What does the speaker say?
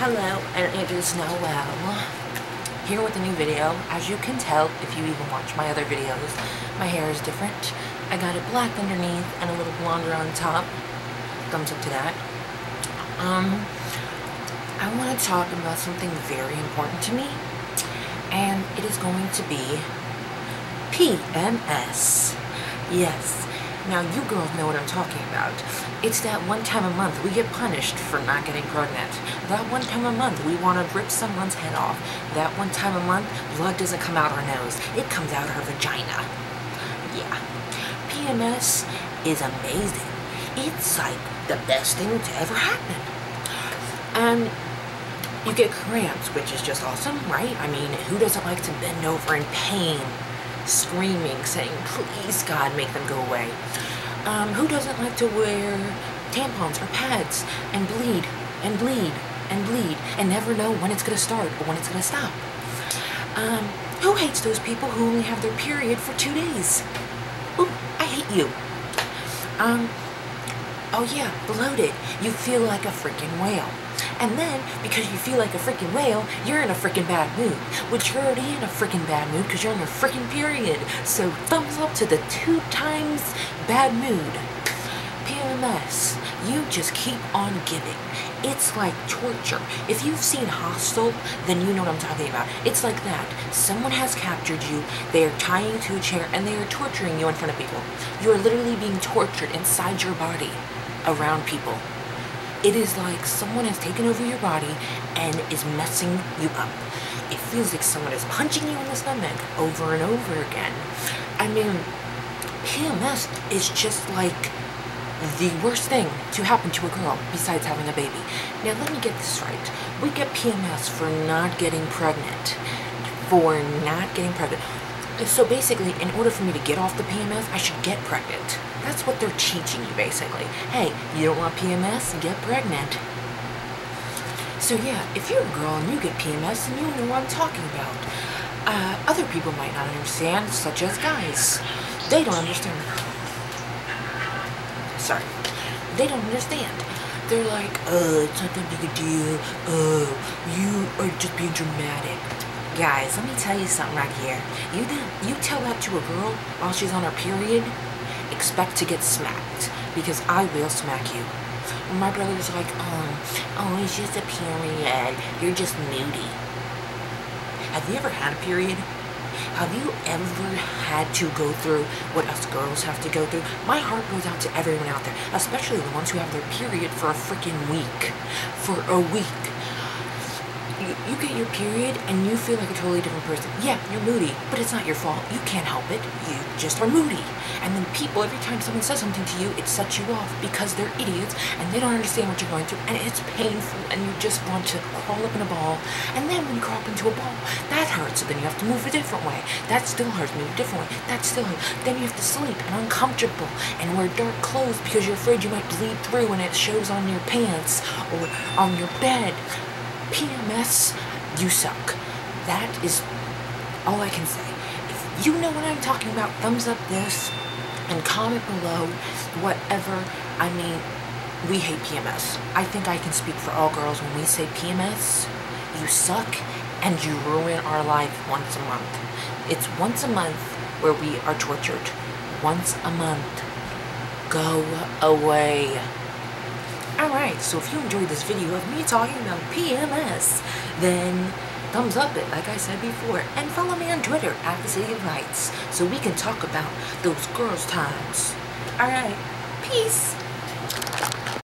Hello, and it is Noel. Here with a new video. As you can tell, if you even watch my other videos, my hair is different. I got it black underneath and a little blonder on top. Thumbs up to that. Um, I want to talk about something very important to me, and it is going to be PMS. Yes, now you girls know what I'm talking about. It's that one time a month we get punished for not getting pregnant. That one time a month we want to rip someone's head off. That one time a month blood doesn't come out our nose. It comes out our vagina. Yeah. PMS is amazing. It's like the best thing to ever happen. And you get cramps, which is just awesome, right? I mean, who doesn't like to bend over in pain, screaming, saying, please, God, make them go away? Um, who doesn't like to wear tampons or pads and bleed and bleed and bleed and never know when it's going to start or when it's going to stop? Um, who hates those people who only have their period for two days? Ooh, I hate you. Um, oh yeah, bloated. You feel like a freaking whale. And then, because you feel like a freaking whale, you're in a freaking bad mood. Which you're already in a freaking bad mood because you're in your freaking period. So thumbs up to the two times bad mood. PMS, you just keep on giving. It's like torture. If you've seen Hostel, then you know what I'm talking about. It's like that. Someone has captured you, they are tying you to a chair, and they are torturing you in front of people. You are literally being tortured inside your body around people. It is like someone has taken over your body and is messing you up. It feels like someone is punching you in the stomach over and over again. I mean, PMS is just like the worst thing to happen to a girl besides having a baby. Now let me get this right. We get PMS for not getting pregnant. For not getting pregnant. So basically, in order for me to get off the PMS, I should get pregnant. That's what they're teaching you, basically. Hey, you don't want PMS? Get pregnant. So yeah, if you're a girl and you get PMS, then you know what I'm talking about. Uh, other people might not understand, such as guys. They don't understand. Sorry. They don't understand. They're like, uh, it's not that big a deal. Uh, you are just being dramatic. Guys, let me tell you something right here. You you tell that to a girl while she's on her period, expect to get smacked because I will smack you. My brother's like, um, oh, it's just a period. You're just moody. Have you ever had a period? Have you ever had to go through what us girls have to go through? My heart goes out to everyone out there, especially the ones who have their period for a freaking week. For a week you, you get your period and you feel like a totally different person. Yeah, you're moody, but it's not your fault. You can't help it. You just are moody. And then people, every time someone says something to you, it sets you off because they're idiots and they don't understand what you're going through and it's painful and you just want to crawl up in a ball. And then when you crawl up into a ball, that hurts. So then you have to move a different way. That still hurts. Move a different way. That still hurts. Then you have to sleep and uncomfortable and wear dark clothes because you're afraid you might bleed through and it shows on your pants or on your bed. PMS, you suck. That is all I can say. If you know what I'm talking about, thumbs up this and comment below whatever. I mean, we hate PMS. I think I can speak for all girls when we say PMS, you suck and you ruin our life once a month. It's once a month where we are tortured. Once a month. Go away. Alright, so if you enjoyed this video of me talking about PMS, then thumbs up it, like I said before, and follow me on Twitter at the City of Lights, so we can talk about those girls' times. Alright, peace!